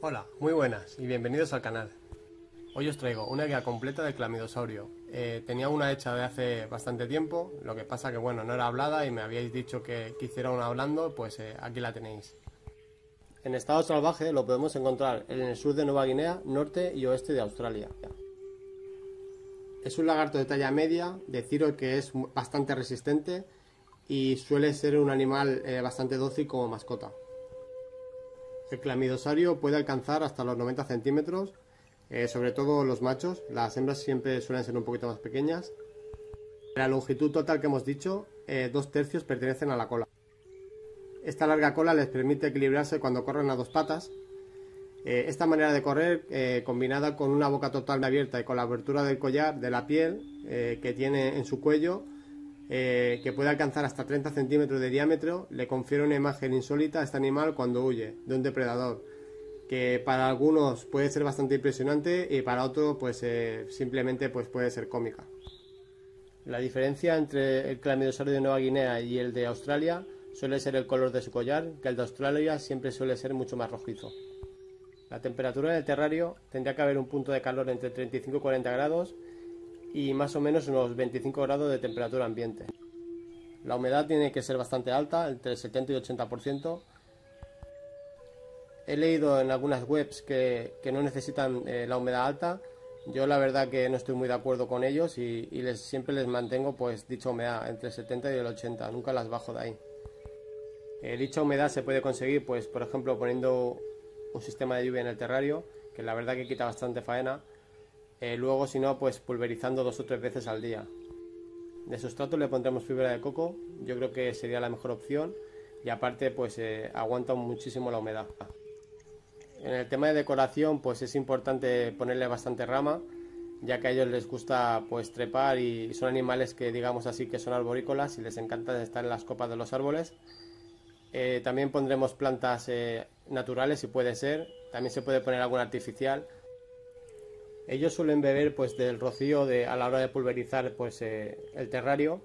Hola, muy buenas y bienvenidos al canal. Hoy os traigo una guía completa del clamidosaurio. Eh, tenía una hecha de hace bastante tiempo, lo que pasa que bueno, no era hablada y me habíais dicho que, quisiera una hablando, pues eh, aquí la tenéis. En estado salvaje lo podemos encontrar en el sur de Nueva Guinea, norte y oeste de Australia. Es un lagarto de talla media, deciros que es bastante resistente y suele ser un animal eh, bastante dócil como mascota. El clamidosaurio puede alcanzar hasta los 90 centímetros, eh, sobre todo los machos, las hembras siempre suelen ser un poquito más pequeñas. La longitud total que hemos dicho, eh, dos tercios pertenecen a la cola. Esta larga cola les permite equilibrarse cuando corren a dos patas eh, esta manera de correr, combinada con una boca totalmente abierta y con la abertura del collar de la piel que tiene en su cuello, que puede alcanzar hasta 30 centímetros de diámetro, le confiere una imagen insólita a este animal cuando huye de un depredador, que para algunos puede ser bastante impresionante y para otros pues simplemente pues, puede ser cómica. La diferencia entre el clamidosaurio de Nueva Guinea y el de Australia suele ser el color de su collar, que el de Australia siempre suele ser mucho más rojizo. La temperatura del terrario tendría que haber un punto de calor entre 35 y 40 grados y más o menos unos 25 grados de temperatura ambiente. La humedad tiene que ser bastante alta, entre el 70 y 80%. He leído en algunas webs que, no necesitan eh, la humedad alta. Yo la verdad que no estoy muy de acuerdo con ellos y, les, siempre les mantengo pues dicha humedad entre el 70 y el 80, nunca las bajo de ahí. Eh, dicha humedad se puede conseguir pues por ejemplo poniendo un sistema de lluvia en el terrario, que la verdad que quita bastante faena. Eh, luego, si no, pues pulverizando dos o tres veces al día. De sustrato le pondremos fibra de coco, yo creo que sería la mejor opción y aparte pues eh, aguanta muchísimo la humedad. En el tema de decoración pues es importante ponerle bastante rama, ya que a ellos les gusta pues trepar y son animales que digamos así que son arborícolas y les encanta estar en las copas de los árboles. Eh, también pondremos plantas naturales si puede ser, también se puede poner alguna artificial. Ellos suelen beber pues del rocío de, a la hora de pulverizar pues eh, el terrario.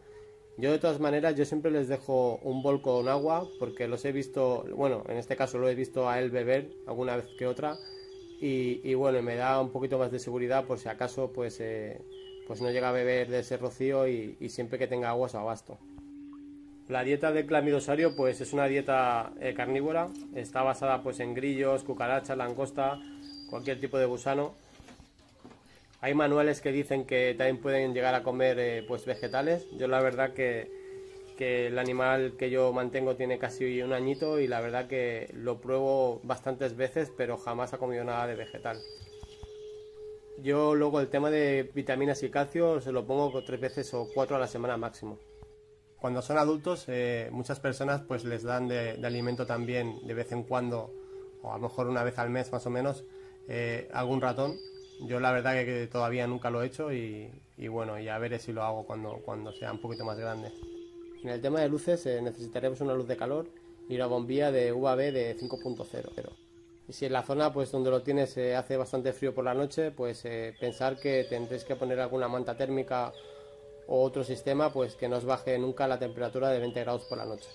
Yo de todas maneras yo siempre les dejo un bol con agua porque los he visto, bueno, en este caso lo he visto a él beber alguna vez que otra y, bueno, me da un poquito más de seguridad por si acaso pues, eh, pues no llega a beber de ese rocío y, siempre que tenga agua se abasto. La dieta del clamidosario pues es una dieta eh, carnívora, está basada pues en grillos, cucarachas, langosta, cualquier tipo de gusano. Hay manuales que dicen que también pueden llegar a comer eh, pues vegetales. Yo la verdad que, el animal que yo mantengo tiene casi un añito y la verdad que lo pruebo bastantes veces pero jamás ha comido nada de vegetal. Yo luego el tema de vitaminas y calcio se lo pongo tres veces o cuatro a la semana máximo. Cuando son adultos, eh, muchas personas pues les dan de, alimento también de vez en cuando, o a lo mejor una vez al mes más o menos, eh, algún ratón. Yo la verdad que, todavía nunca lo he hecho y, bueno, ya veré si lo hago cuando, cuando sea un poquito más grande. En el tema de luces eh, necesitaremos una luz de calor y una bombilla de UAV de 5.0. Y si en la zona pues donde lo tienes hace bastante frío por la noche, pues pensar que tendréis que poner alguna manta térmica o otro sistema pues que no os baje nunca la temperatura de 20 grados por la noche.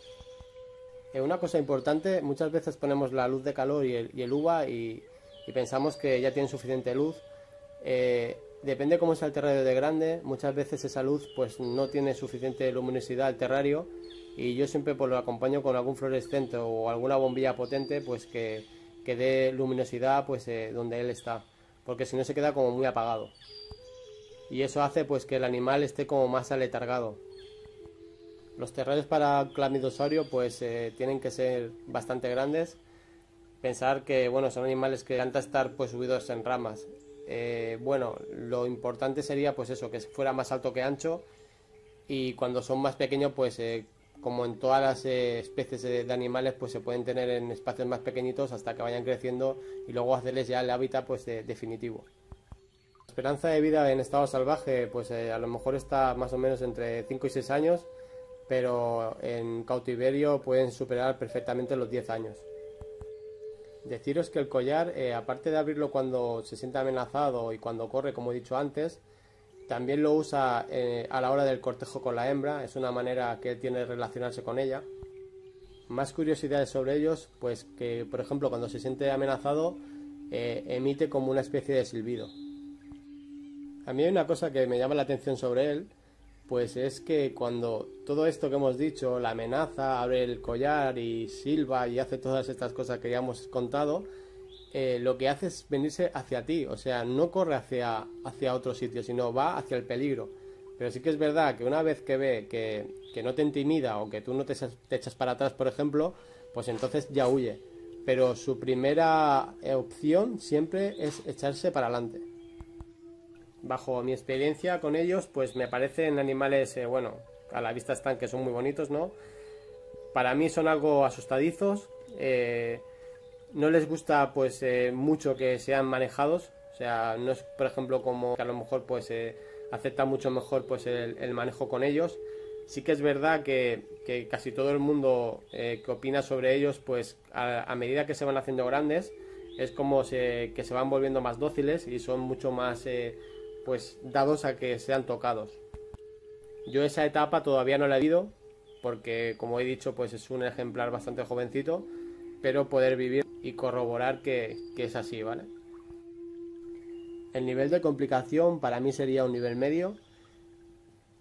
Eh, una cosa importante, muchas veces ponemos la luz de calor y el, y UVA y, pensamos que ya tienen suficiente luz. Eh, depende cómo sea el terrario de grande, muchas veces esa luz pues no tiene suficiente luminosidad al terrario y yo siempre pues, lo acompaño con algún fluorescente o alguna bombilla potente pues que, que dé luminosidad pues eh, donde él está, porque si no se queda como muy apagado y eso hace pues que el animal esté como más aletargado. Los terrarios para clamidosaurio pues eh, tienen que ser bastante grandes. Pensar que bueno son animales que encanta estar pues subidos en ramas. Eh, bueno, lo importante sería pues eso, que fuera más alto que ancho y cuando son más pequeños pues eh, como en todas las especies de, animales pues se pueden tener en espacios más pequeñitos hasta que vayan creciendo y luego hacerles ya el hábitat pues definitivo esperanza de vida en estado salvaje, pues eh, a lo mejor está más o menos entre 5 y 6 años, pero en cautiverio pueden superar perfectamente los 10 años. Deciros que el collar, eh, aparte de abrirlo cuando se siente amenazado y cuando corre, como he dicho antes, también lo usa eh, a la hora del cortejo con la hembra, es una manera que tiene de relacionarse con ella. Más curiosidades sobre ellos, pues que por ejemplo cuando se siente amenazado eh, emite como una especie de silbido. A mí hay una cosa que me llama la atención sobre él, pues es que cuando todo esto que hemos dicho, la amenaza, abre el collar y silba y hace todas estas cosas que ya hemos contado, eh, lo que hace es venirse hacia ti, o sea, no corre hacia, hacia otro sitio, sino va hacia el peligro. Pero sí que es verdad que una vez que ve que, no te intimida o que tú no te, te, echas para atrás, por ejemplo, pues entonces ya huye. Pero su primera opción siempre es echarse para adelante. Bajo mi experiencia con ellos, pues me parecen animales, eh, bueno, a la vista están que son muy bonitos, ¿no? Para mí son algo asustadizos. Eh, no les gusta pues eh, mucho que sean manejados o sea no es por ejemplo como que a lo mejor pues acepta mucho mejor pues el, manejo con ellos sí que es verdad que, casi todo el mundo que opina sobre ellos pues a, medida que se van haciendo grandes es como que se van volviendo más dóciles y son mucho más pues dados a que sean tocados yo esa etapa todavía no la he vivido porque como he dicho pues es un ejemplar bastante jovencito pero poder vivir y corroborar que, es así, ¿vale? El nivel de complicación para mí sería un nivel medio.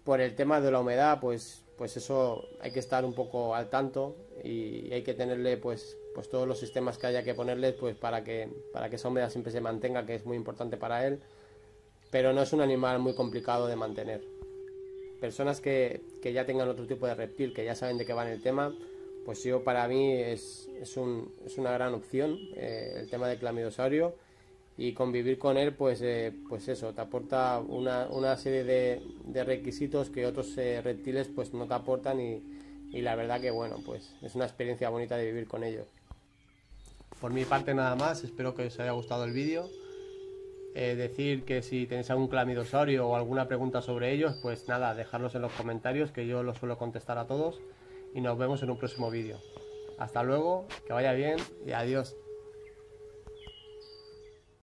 Por el tema de la humedad, pues, pues eso hay que estar un poco al tanto y hay que tenerle pues, pues todos los sistemas que haya que ponerle pues para que, para que esa humedad siempre se mantenga, que es muy importante para él. Pero no es un animal muy complicado de mantener. Personas que, que ya tengan otro tipo de reptil, que ya saben de qué va en el tema, pues yo para mí es, es, un, es una gran opción eh, el tema del clamidosaurio y convivir con él pues, eh, pues eso, te aporta una, una serie de, de, requisitos que otros eh, reptiles pues no te aportan y, y, la verdad que bueno, pues es una experiencia bonita de vivir con ellos. Por mi parte nada más, espero que os haya gustado el vídeo. Decir que si tenéis algún clamidosaurio o alguna pregunta sobre ellos, pues nada, dejarlos en los comentarios que yo los suelo contestar a todos y nos vemos en un próximo vídeo. Hasta luego, que vaya bien y adiós.